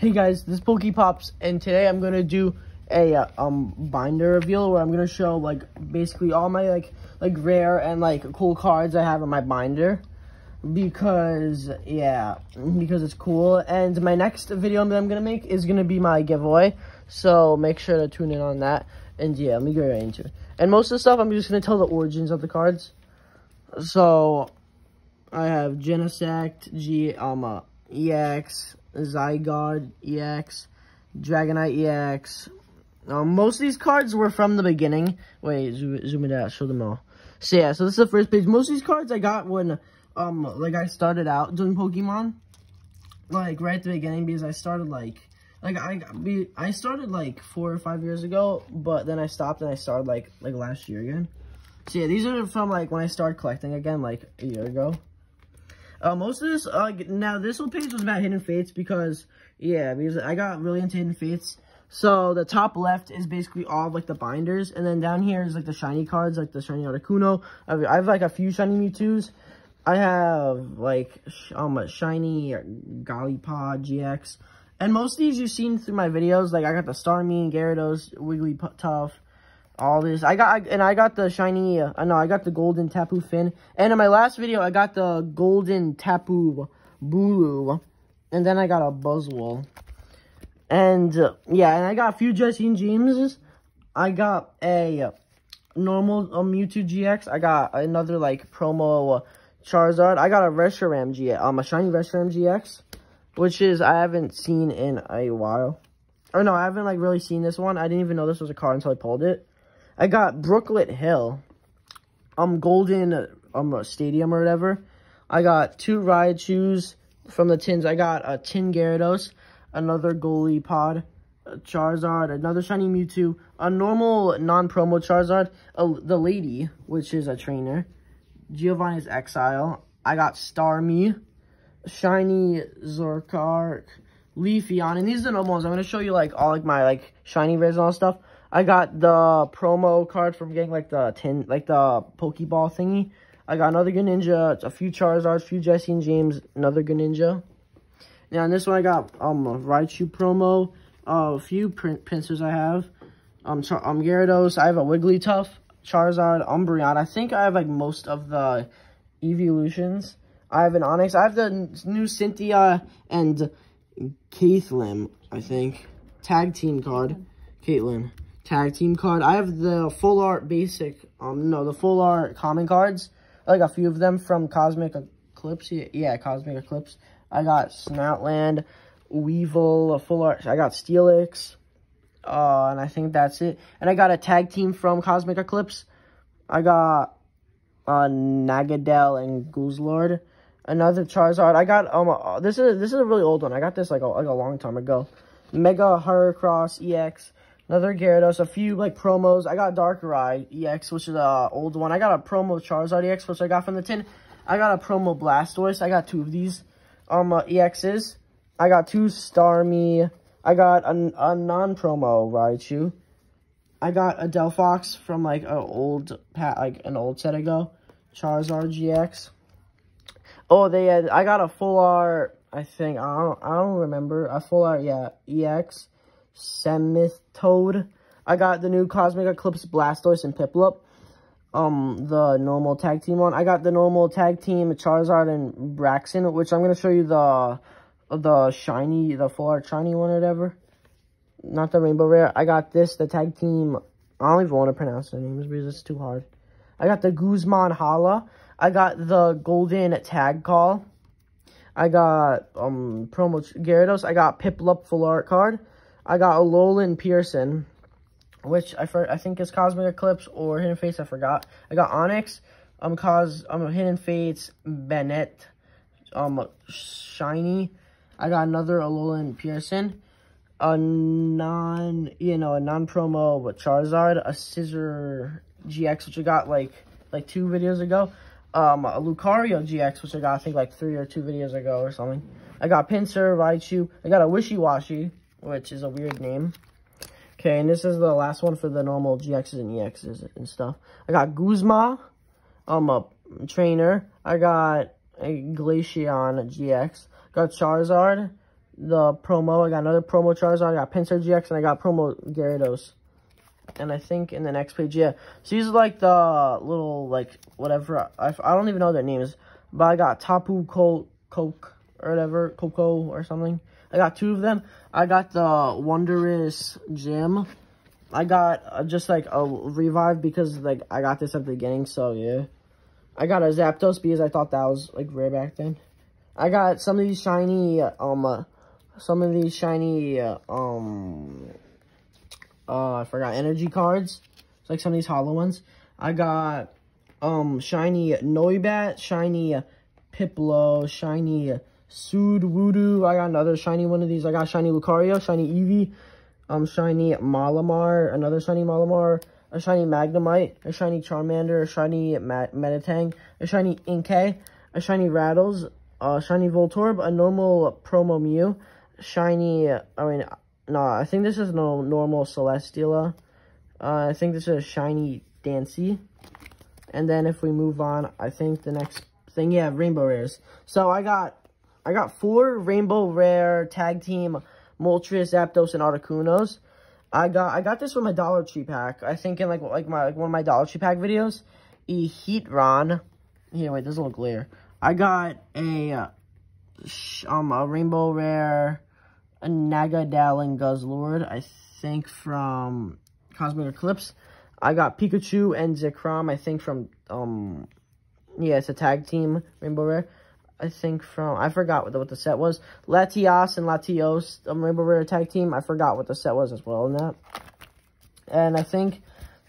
Hey guys, this is Pokepops, and today I'm gonna do a uh, um binder reveal where I'm gonna show like basically all my like like rare and like cool cards I have in my binder because yeah because it's cool. And my next video that I'm gonna make is gonna be my giveaway so make sure to tune in on that. And yeah let me get right into it. And most of the stuff I'm just gonna tell the origins of the cards. So I have Genesect G um uh, EX Zygarde EX, Dragonite EX. Um, most of these cards were from the beginning. Wait, zoom, zoom it out, show them all. So yeah, so this is the first page. Most of these cards I got when, um, like I started out doing Pokemon. Like, right at the beginning, because I started, like, like, I, I started, like, four or five years ago, but then I stopped and I started, like, like last year again. So yeah, these are from, like, when I started collecting again, like, a year ago. Uh, most of this, uh, now this whole page was about Hidden Fates because, yeah, because I got really into Hidden Fates. So the top left is basically all of, like the binders, and then down here is like the shiny cards, like the shiny Articuno. I have, I have like a few shiny Mewtwo's. I have like um a shiny Gollipod GX, and most of these you've seen through my videos. Like I got the Starmie, Gyarados, Wigglytuff, all this. I got, and I got the shiny, uh, no, I got the golden Tapu fin. And in my last video, I got the golden Tapu Bulu. And then I got a Buzzwole. And, uh, yeah, and I got a few Jessie Jameses. I got a normal um, Mewtwo GX. I got another, like, promo Charizard. I got a Reshiram GX, um, a shiny Reshiram GX. Which is, I haven't seen in a while. Or no, I haven't, like, really seen this one. I didn't even know this was a card until I pulled it. I got Brooklet Hill, um, Golden um Stadium or whatever. I got two Raichus from the tins. I got a Tin Gyarados, another Gollipod, Charizard, another Shiny Mewtwo, a normal non-promo Charizard, a, the Lady, which is a trainer, Giovanni's Exile. I got Starmie, Shiny Zoroark, Leafeon, and these are the normal ones. I'm going to show you, like, all, like, my, like, shiny rares and all stuff. I got the promo card from getting like the tin, like the Pokeball thingy. I got another Greninja, a few Charizards, a few Jessie and James, another Greninja. Now, in this one, I got um a Raichu promo, uh, a few Pinsirs I have. Um, Char um, Gyarados, I have a Wigglytuff, Charizard, Umbreon. I think I have like most of the evolutions. I have an Onix. I have the new Cynthia and Caitlin, I think. Tag team card. Caitlin tag team card. I have the full art basic, um, no, the full art common cards. I like a few of them from Cosmic Eclipse. Yeah, Cosmic Eclipse. I got Stoutland, Weavile, a full art. I got Steelix. Uh, and I think that's it. And I got a tag team from Cosmic Eclipse. I got uh, Nagadel and Guzzlord. Another Charizard. I got um uh, this is this is a really old one. I got this like a like a long time ago. Mega Heracross EX. Another Gyarados, a few, like, promos. I got Darkrai EX, which is a old one. I got a promo Charizard EX, which I got from the tin. I got a promo Blastoise. I got two of these um, uh, EXs. I got two Starmie. I got a, a non-promo Raichu. I got a Delphox from, like, an old, like, an old set ago. Charizard GX. Oh, they had, I got a full art, I think, I don't, I don't remember. A full art, yeah, EX. Toad. I got the new Cosmic Eclipse Blastoise and Piplup. Um, the normal tag team one. I got the normal tag team Charizard and Braixen, which I'm going to show you the the shiny, the full art shiny one or whatever. Not the rainbow rare. I got this, the tag team. I don't even want to pronounce the names because it's too hard. I got the Guzman Hala. I got the golden tag call. I got um promo Gyarados. I got Piplup full art card. I got Alolan Persian, which I I think is Cosmic Eclipse or Hidden Fates. I forgot. I got Onix, um, cause um, Hidden Fates, Bennett, um, Shiny. I got another Alolan Persian, a non, you know, a non-promo with Charizard, a Scizor GX, which I got like like two videos ago. Um, a Lucario GX, which I got I think like three or two videos ago or something. I got Pinsir, Raichu. I got a Wishiwashi, which is a weird name. Okay, and this is the last one for the normal GXs and EXs and stuff. I got Guzma, um, a trainer. I got a Glaceon GX. Got Charizard, the promo. I got another promo Charizard. I got Pinsir GX, and I got promo Gyarados. And I think in the next page, yeah. So these are like the little, like, whatever. I, I don't even know their names. But I got Tapu Coke, or whatever, Coco or something. I got two of them. I got the Wondrous Gem. I got uh, just like a revive because like I got this at the beginning, so yeah. I got a Zapdos because I thought that was like rare back then. I got some of these shiny, um, uh, some of these shiny, uh, um, uh, I forgot, energy cards. It's like some of these hollow ones. I got, um, shiny Noibat, shiny Piplo, shiny Sudowoodo. I got another shiny one of these. I got shiny Lucario, shiny Eevee, um, shiny Malamar, another shiny Malamar, a shiny Magnemite, a shiny Charmander, a shiny Metang, a shiny Inkay, a shiny Rattles, a shiny Voltorb, a normal Promo Mew, shiny, I mean, no, I think this is no normal Celesteela. Uh, I think this is a shiny Dancy. And then if we move on, I think the next thing, yeah, Rainbow Rares. So I got, I got four Rainbow Rare Tag Team Moltres, Zapdos, and Articunos. I got I got this from my Dollar Tree pack. I think in like like my like one of my Dollar Tree pack videos. A Heatran. Here, wait, there's a little glare. I got a uh, um a Rainbow Rare, a Nagadal and Guzzlord. I think from Cosmic Eclipse. I got Pikachu and Zekrom. I think from um yeah, it's a tag team Rainbow Rare. I think from, I forgot what the, what the set was. Latias and Latios, um, Rainbow Rare Tag Team. I forgot what the set was as well in that. And I think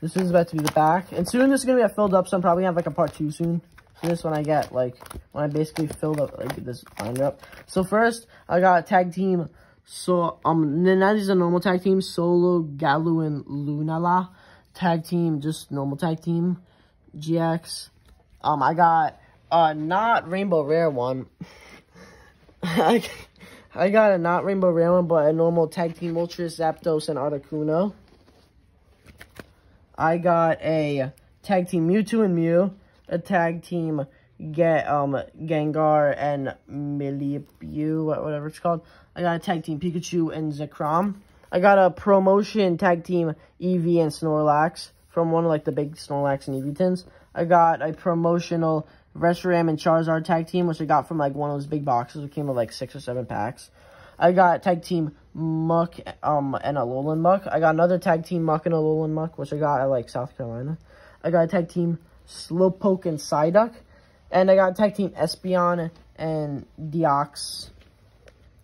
this is about to be the back. And soon this is going to get filled up, so I'm probably going to have like a part two soon. So this when I get, like, when I basically filled up, like, this binder up. So first, I got Tag Team, so, um, now these are normal Tag Team, Solgaleo, and Lunala. Tag Team, just normal Tag Team, GX. Um, I got uh, not Rainbow Rare one. I, I got a not Rainbow Rare one, but a normal Tag Team Moltres, Zapdos, and Articuno. I got a Tag Team Mewtwo and Mew, a Tag Team get um Gengar and Mimikyu, whatever it's called. I got a Tag Team Pikachu and Zekrom. I got a promotion Tag Team Eevee and Snorlax from one of like the big Snorlax and Eevee tins. I got a promotional Reshiram and Charizard tag team, which I got from like one of those big boxes. It came with like six or seven packs. I got tag team Muk um, and Alolan Muk. I got another tag team Muk and Alolan Muk, which I got at like South Carolina. I got a tag team Slowpoke and Psyduck. And I got tag team Espeon and Deox.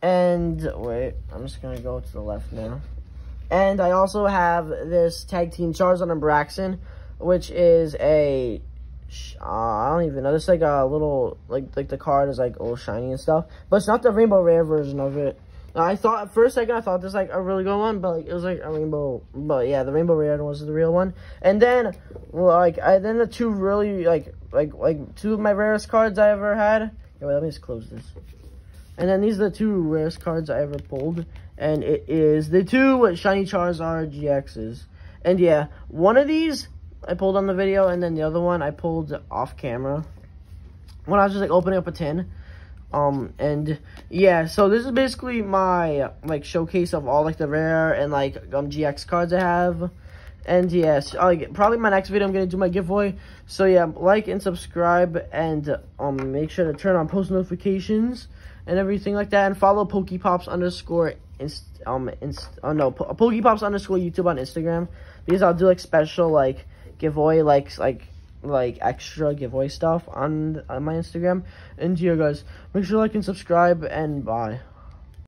And wait, I'm just gonna go to the left now. And I also have this tag team Charizard and Braixen, which is a uh, I don't even know. This like a little like like the card is like all shiny and stuff, but it's not the rainbow rare version of it. I thought for a second I thought this like a really good one, but like it was like a rainbow. But yeah, the rainbow rare was the real one. And then like I then the two really like like like two of my rarest cards I ever had. Yeah, wait, let me just close this. And then these are the two rarest cards I ever pulled, and it is the two shiny Charizard GXs. And yeah, one of these I pulled on the video, and then the other one I pulled off camera. When I was just like opening up a tin. Um, and yeah, so this is basically my like showcase of all like the rare and like um GX cards I have. And yes, like probably my next video I'm gonna do my giveaway. So yeah, like and subscribe and um make sure to turn on post notifications and everything like that. And follow Pokepops underscore inst um inst oh no Pokepops underscore YouTube on Instagram because I'll do like special like giveaway like like like extra giveaway stuff on on my Instagram. And yeah, guys, make sure to like and subscribe, and bye.